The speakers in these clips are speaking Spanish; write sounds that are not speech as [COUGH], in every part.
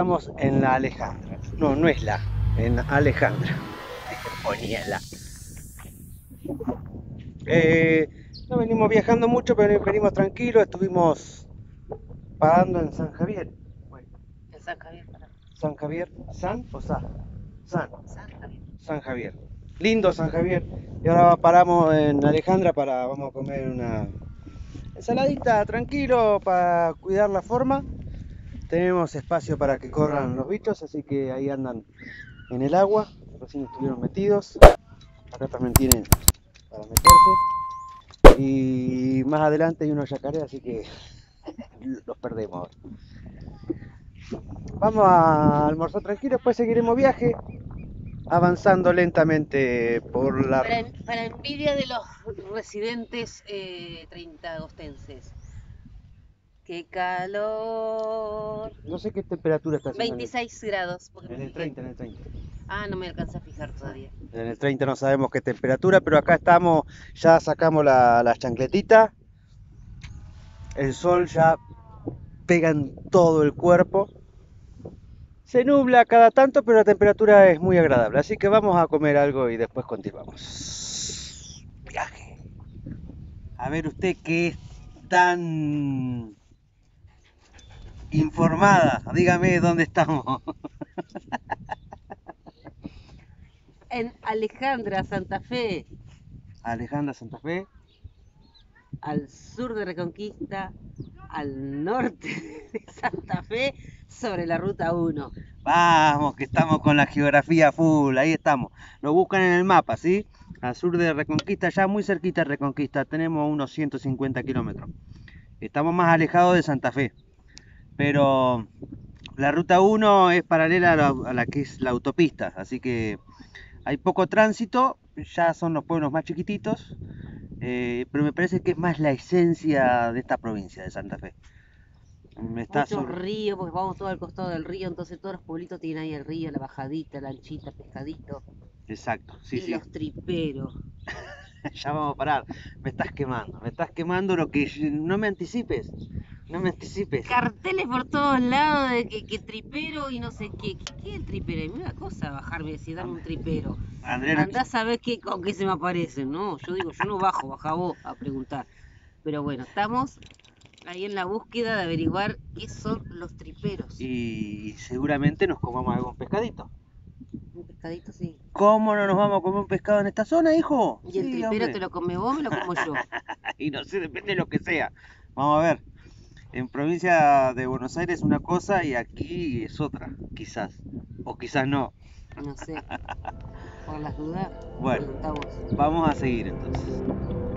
estamos en la Alejandra. No, no es la, en Alejandra. Ponía la. Eh, no venimos viajando mucho, pero venimos tranquilos. Estuvimos parando en San Javier. En San Javier, para. San Javier, ¿San o Sa? San, San Javier. San Javier. Lindo San Javier. Y ahora paramos en Alejandra para, vamos a comer una ensaladita tranquilo para cuidar la forma. Tenemos espacio para que corran los bichos, así que ahí andan en el agua. Recién estuvieron metidos. Acá también tienen para meterse. Y más adelante hay unos yacaré, así que [LAUGHS] los perdemos. Vamos a almorzar tranquilo, después seguiremos viaje, avanzando lentamente por la... Para, envidia de los residentes eh, 30 agostenses. ¡Qué calor! No sé qué temperatura está haciendo. 26 grados. porque En el fijé. 30, en el 30. Ah, no me alcanza a fijar todavía. En el 30 no sabemos qué temperatura, pero acá estamos, ya sacamos la, la chancletita. El sol ya pega en todo el cuerpo. Se nubla cada tanto, pero la temperatura es muy agradable. Así que vamos a comer algo y después continuamos. Viaje. A ver usted que es tan informada. Dígame dónde estamos. En Alejandra, Santa Fe, Alejandra Santa Fe. al sur de Reconquista, al norte de Santa Fe, sobre la ruta 1. Vamos, que estamos con la geografía full, ahí estamos. Lo buscan en el mapa, ¿sí? Al sur de Reconquista, ya muy cerquita de Reconquista, tenemos unos 150 kilómetros. Estamos más alejados de Santa Fe, pero la ruta 1 es paralela a la, a la que es la autopista, así que hay poco tránsito, ya son los pueblos más chiquititos, eh, pero me parece que es más la esencia de esta provincia de Santa Fe. Está Muchos sobre- ríos, porque vamos todo al costado del río, entonces todos los pueblitos tienen ahí el río, la bajadita, la anchita, pescadito. Exacto, sí, y sí. los triperos. [LAUGHS] [LAUGHS] ya vamos a parar. Me estás quemando, me estás quemando lo que no me anticipes. No me anticipes. Carteles por todos lados de que, que tripero y no sé qué. ¿Qué, qué es el tripero? Es una cosa bajarme y decir, dame un tripero. Andrea, no- Andá a saber qué, con qué se me aparecen, ¿no? Yo digo, yo no bajo, baja vos a preguntar. Pero bueno, estamos ahí en la búsqueda de averiguar qué son los triperos. y seguramente nos comamos algún pescadito. Un pescadito, sí. ¿Cómo no nos vamos a comer un pescado en esta zona, hijo? Y el Sí, tripero te lo comes vos, me lo como yo. [LAUGHS] Y no sé, depende de lo que sea. Vamos a ver. En provincia de Buenos Aires una cosa y aquí es otra, quizás. O quizás no. No sé. [LAUGHS] Por las dudas, Bueno. Vamos a seguir entonces.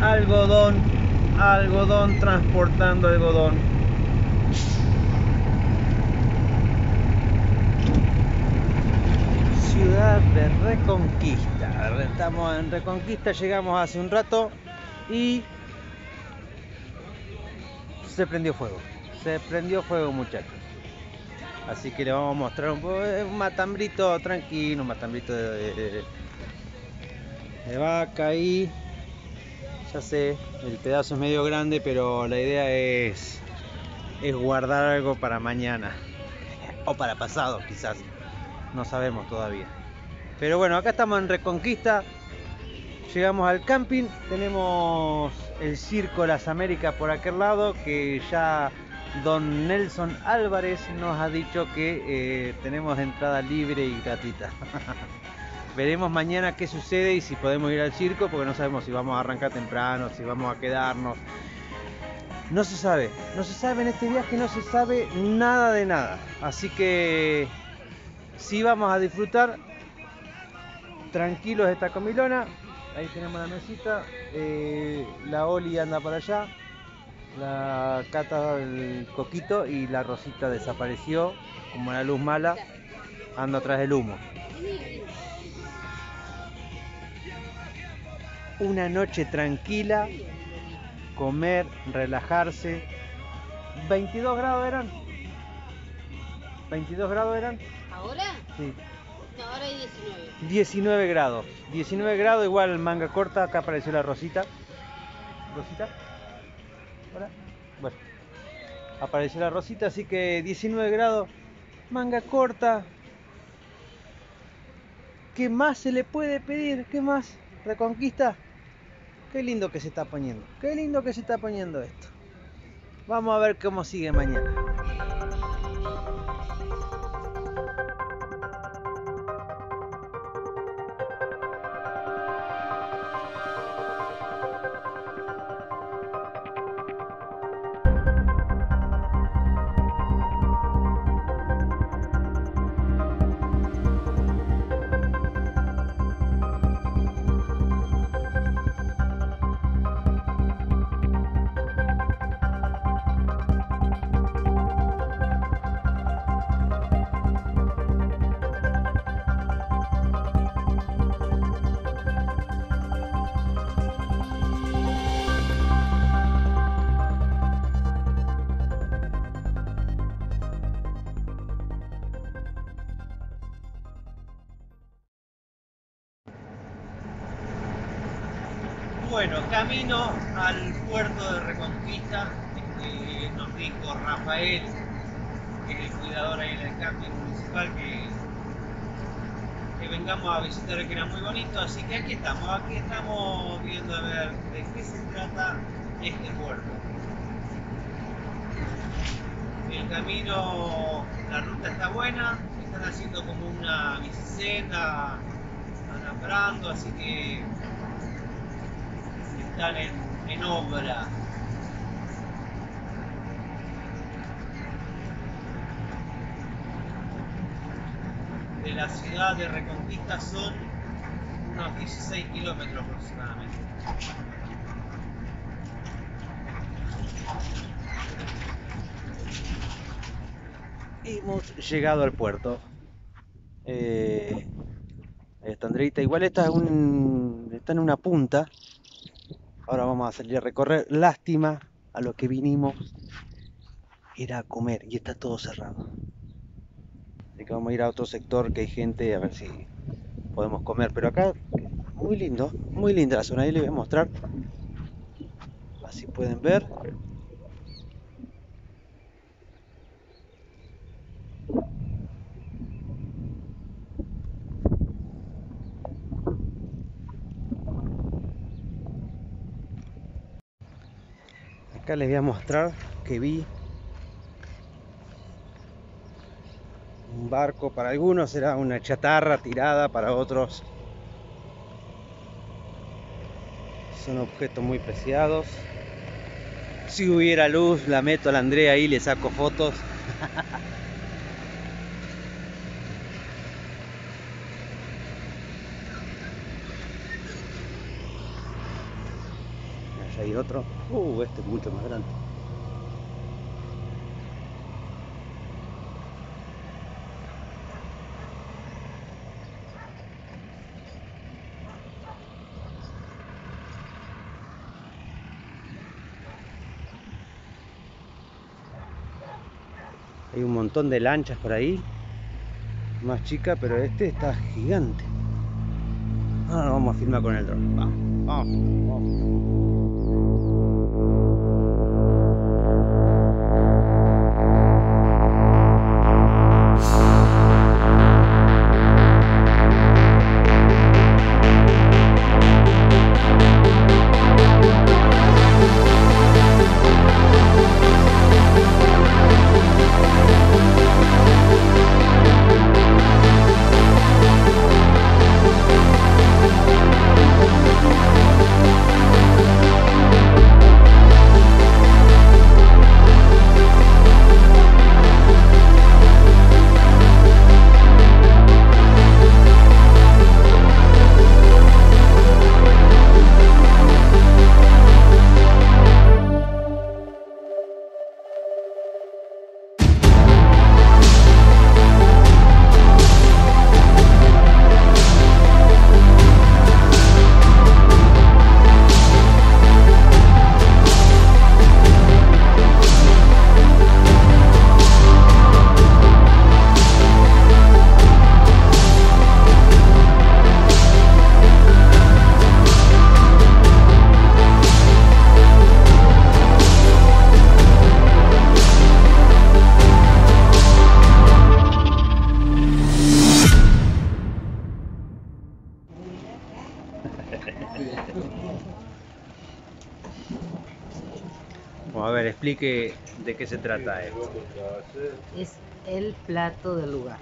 Algodón, algodón transportando algodón. Ciudad de Reconquista. Estamos en Reconquista, llegamos hace un rato y se prendió fuego. Se prendió fuego muchachos. Así que le vamos a mostrar un, eh, un matambrito tranquilo, un matambrito de, de- de vaca ahí. Ya sé, el pedazo es medio grande, pero la idea es, guardar algo para mañana. O para pasado, quizás. No sabemos todavía. Pero bueno, acá estamos en Reconquista. Llegamos al camping, tenemos el Circo Las Américas por aquel lado, que ya don Nelson Álvarez nos ha dicho que eh, tenemos entrada libre y gratuita. [LAUGHS] Veremos mañana qué sucede y si podemos ir al circo, porque no sabemos si vamos a arrancar temprano, si vamos a quedarnos. No se sabe, no se sabe en este viaje, no se sabe nada de nada. Así que sí vamos a disfrutar tranquilos esta comilona. Ahí tenemos la mesita, eh, la Oli anda para allá, la Cata del Coquito y la Rosita desapareció, como la luz mala, anda atrás del humo. Una noche tranquila, comer, relajarse. 22 grados eran. 22 grados eran. ¿Ahora? Sí. No, ahora hay 19. 19 grados. 19 grados, igual manga corta. Acá apareció la Rosita. Rosita. Hola. Bueno. Apareció la Rosita, así que 19 grados. Manga corta. ¿Qué más se le puede pedir? ¿Qué más? Reconquista. Qué lindo que se está poniendo. Qué lindo que se está poniendo esto. Vamos a ver cómo sigue mañana. Camino al puerto de Reconquista, este, nos dijo Rafael, que es el cuidador ahí en el camping municipal, que, que vengamos a visitar que era muy bonito, así que aquí estamos, aquí estamos viendo a ver de qué se trata este puerto. El camino, la ruta está buena, están haciendo como una bicicleta, alambrando, así que están en, en obra. De la ciudad de Reconquista son unos 16 kilómetros aproximadamente. Hemos llegado al puerto. Eh, esta Andreita, igual esta es un, está en una punta. Ahora vamos a salir a recorrer. Lástima a lo que vinimos era a comer y está todo cerrado. Así que vamos a ir a otro sector que hay gente a ver si podemos comer. Pero acá muy lindo, muy linda la zona. Ahí les voy a mostrar. Así pueden ver. Acá les voy a mostrar que vi un barco, para algunos será una chatarra tirada, para otros son objetos muy preciados. Si hubiera luz, la meto a la Andrea ahí, le saco fotos. [LAUGHS] Allá hay otro. Uh, este es mucho más grande. Hay un montón de lanchas por ahí. Más chica, pero este está gigante. Ahora vamos a filmar con el dron. Vamos, vamos, vamos. Explique de qué se trata esto. Es el plato del lugar.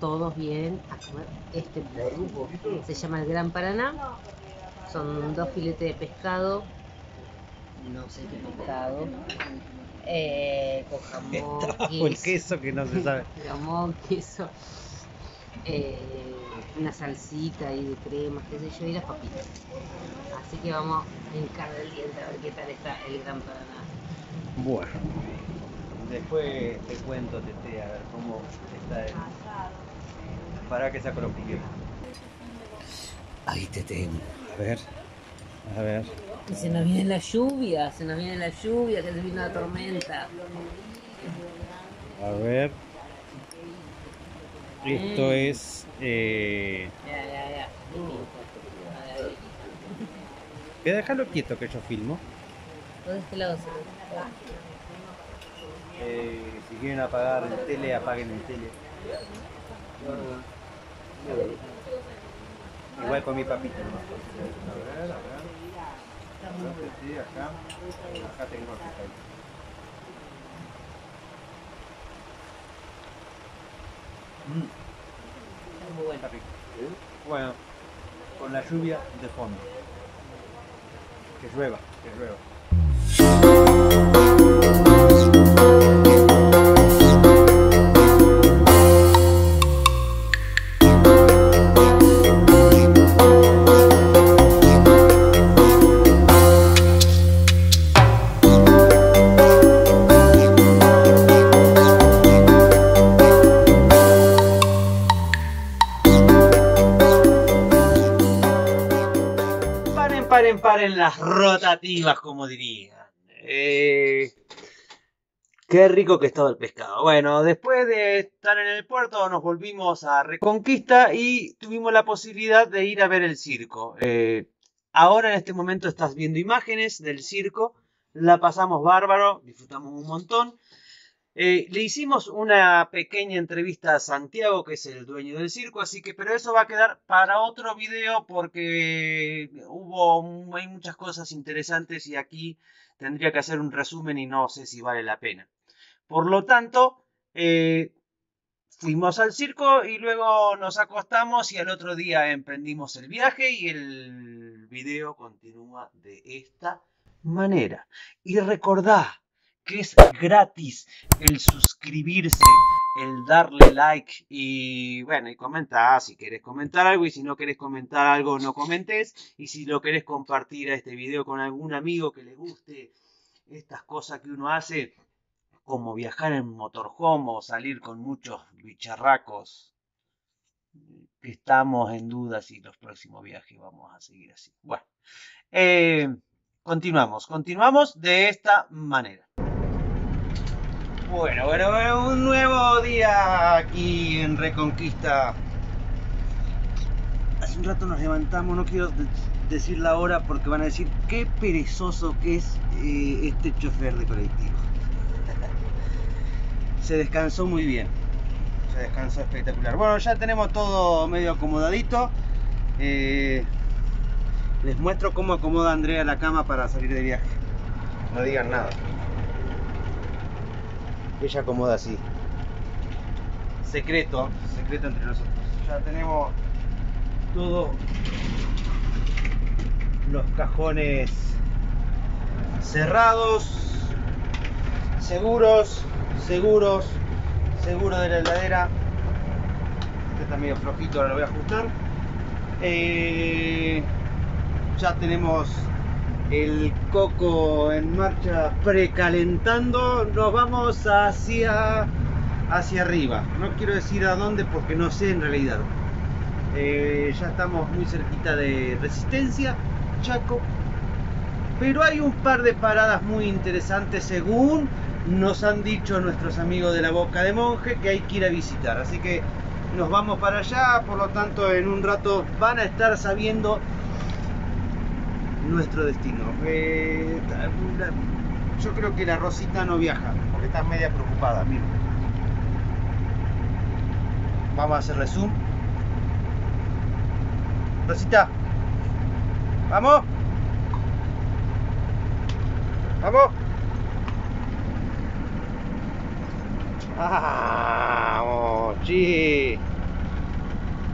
Todos vienen a comer este plato. Se llama el Gran Paraná. Son dos filetes de pescado. No sé qué pescado. eh, [LAUGHS] con jamón, bajo el queso que no se sabe. [LAUGHS] jamón, queso, eh, una salsita ahí de crema, qué sé yo, y las papitas. Así que vamos a hincar del diente a ver qué tal está el Gran Paraná. Bueno, después te cuento, Tete, a ver cómo está el... Para que saco los piquetes. Ahí te tengo. A ver, a ver. Y se nos viene la lluvia, se nos viene la lluvia, que se viene la tormenta. A ver. Esto Mm. es. Eh... Ya, ya, ya. Voy a dejarlo quieto que yo filmo. ¿Dónde este lado se Eh, si quieren apagar el tele, apaguen el tele. Igual con mi papita nomás. A ver, a ver. Acá, sí, acá. Acá tengo que. Mm, muy bueno. Bueno, con la lluvia de fondo. Que llueva, que llueva. Las rotativas, como dirían. Eh, qué rico que estaba el pescado. Bueno, después de estar en el puerto nos volvimos a Reconquista y tuvimos la posibilidad de ir a ver el circo. Eh, ahora en este momento estás viendo imágenes del circo. La pasamos bárbaro, disfrutamos un montón. Eh, le hicimos una pequeña entrevista a Santiago, que es el dueño del circo, así que, pero eso va a quedar para otro video porque hubo hay muchas cosas interesantes y aquí tendría que hacer un resumen y no sé si vale la pena. Por lo tanto, eh, fuimos al circo y luego nos acostamos y al otro día emprendimos el viaje y el video continúa de esta manera. Y recordá que es gratis el suscribirse, el darle like y bueno, y comentar si querés comentar algo y si no querés comentar algo no comentes y si lo querés compartir a este video con algún amigo que le guste estas cosas que uno hace como viajar en motorhome o salir con muchos bicharracos que estamos en duda si los próximos viajes vamos a seguir así. Bueno, eh, continuamos, continuamos de esta manera. Bueno, bueno, un nuevo día aquí en Reconquista. Hace un rato nos levantamos, no quiero de- decir la hora porque van a decir qué perezoso que es eh, este chofer de colectivo. [LAUGHS] Se descansó muy bien, se descansó espectacular. Bueno, ya tenemos todo medio acomodadito. Eh, les muestro cómo acomoda Andrea la cama para salir de viaje. No digan nada. Ella acomoda así. Secreto, secreto entre nosotros. Ya tenemos todo los cajones cerrados, seguros, seguros, seguro de la heladera. Este está medio flojito, ahora lo voy a ajustar. Eh, ya tenemos el coco en marcha precalentando. Nos vamos hacia, hacia arriba. No quiero decir a dónde porque no sé en realidad. Eh, ya estamos muy cerquita de Resistencia, Chaco. Pero hay un par de paradas muy interesantes según nos han dicho nuestros amigos de la Boca de Monje que hay que ir a visitar. Así que nos vamos para allá, por lo tanto en un rato van a estar sabiendo nuestro destino? Eh, yo creo que la Rosita no viaja, porque está media preocupada, mira. Vamos a hacer resumen. Rosita, vamos. Vamos. Vamos, sí.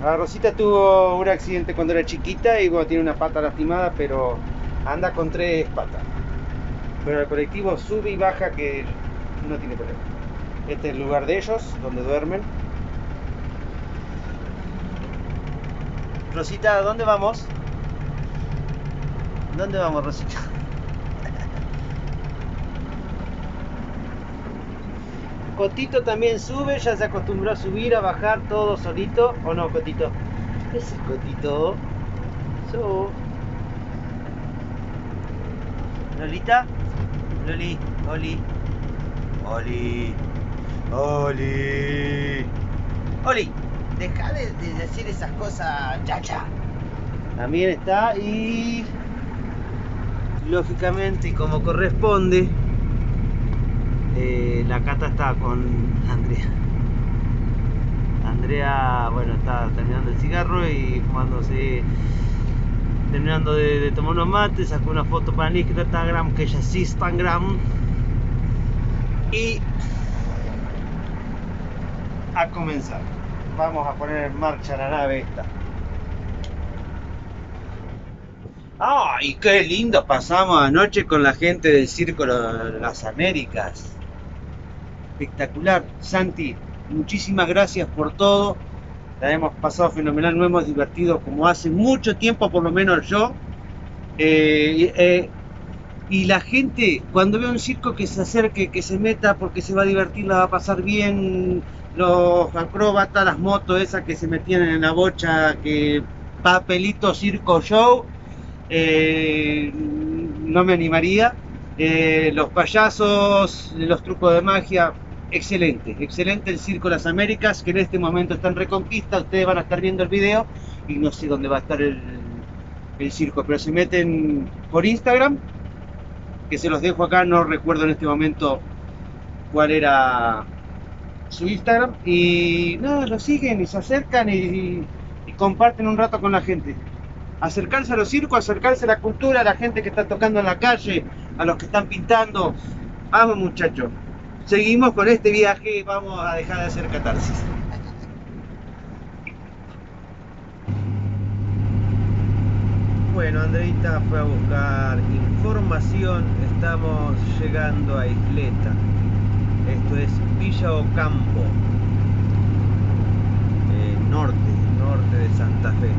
La Rosita tuvo un accidente cuando era chiquita y bueno, tiene una pata lastimada, pero anda con tres patas. Pero el colectivo sube y baja que no tiene problema. Este es el lugar de ellos, donde duermen. Rosita, ¿dónde vamos? ¿Dónde vamos, Rosita? [LAUGHS] Cotito también sube, ya se acostumbró a subir, a bajar todo solito. ¿O no, Cotito? Ese es Cotito. So. Lolita. Loli. Oli. Oli. Oli. Oli. Deja de, de decir esas cosas, chacha. También está y lógicamente y como corresponde eh, la Cata está con Andrea. Andrea, bueno, está terminando el cigarro y fumándose, terminando de, tomar unos mates, sacó una foto para el Instagram, que ella sí Instagram. Y a comenzar. Vamos a poner en marcha la nave esta. ¡Ay, qué lindo pasamos anoche con la gente del Circo de Las Américas! espectacular. Santi, muchísimas gracias por todo. La hemos pasado fenomenal, nos hemos divertido como hace mucho tiempo, por lo menos yo. Eh, eh, y la gente, cuando ve un circo que se acerque, que se meta porque se va a divertir, la va a pasar bien. Los acróbatas, las motos esas que se metían en la bocha, que papelito circo show, eh, no me animaría. los payasos, los trucos de magia, excelente, excelente el Circo Las Américas, que en este momento está en Reconquista, ustedes van a estar viendo el video y no sé dónde va a estar el, circo, pero se meten por Instagram, que se los dejo acá, no recuerdo en este momento cuál era su Instagram, y nada, lo siguen y se acercan y, y comparten un rato con la gente. Acercarse a los circos, acercarse a la cultura, a la gente que está tocando en la calle, a los que están pintando. Vamos muchachos. Seguimos con este viaje, vamos a dejar de hacer catarsis. Bueno, Andreita fue a buscar información. Estamos llegando a Isleta. Esto es Villa Ocampo, eh, norte, norte de Santa Fe.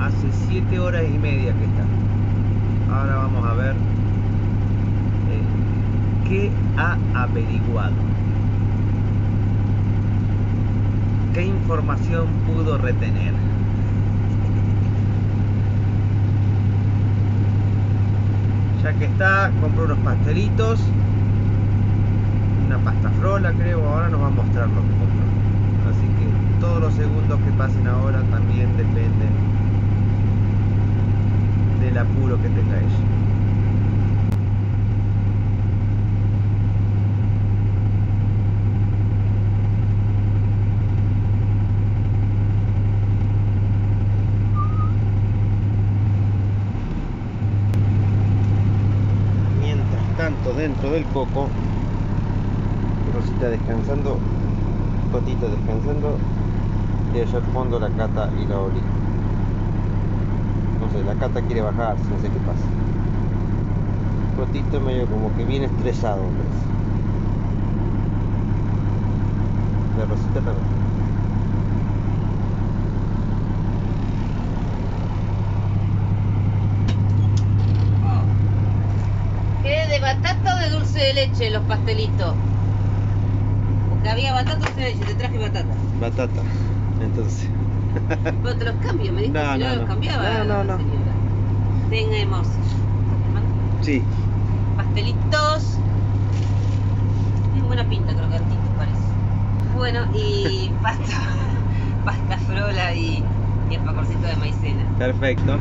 Hace siete horas y media que está. Ahora vamos a ver ¿Qué ha averiguado? ¿Qué información pudo retener? Ya que está, compró unos pastelitos, una pasta frola creo, ahora nos va a mostrar lo que compró. Así que todos los segundos que pasen ahora también dependen del apuro que tenga ella. Dentro del coco. Rosita descansando Cotito descansando y allá al fondo la cata y la oli no sé, la cata quiere bajar no sé qué pasa. Cotito medio como que viene estresado la Rosita también batata o de dulce de leche los pastelitos? Porque había batata o dulce de leche, te traje batata. Batata, entonces. [LAUGHS] Pero te los cambio, me dijiste no, si no, no los cambiaba. No, no, no. Tenemos. Sí. Pastelitos. Tienen buena pinta crocantitos, parece. Bueno, y [LAUGHS] pasta, pasta frola y, y el pacorcito de maicena. Perfecto.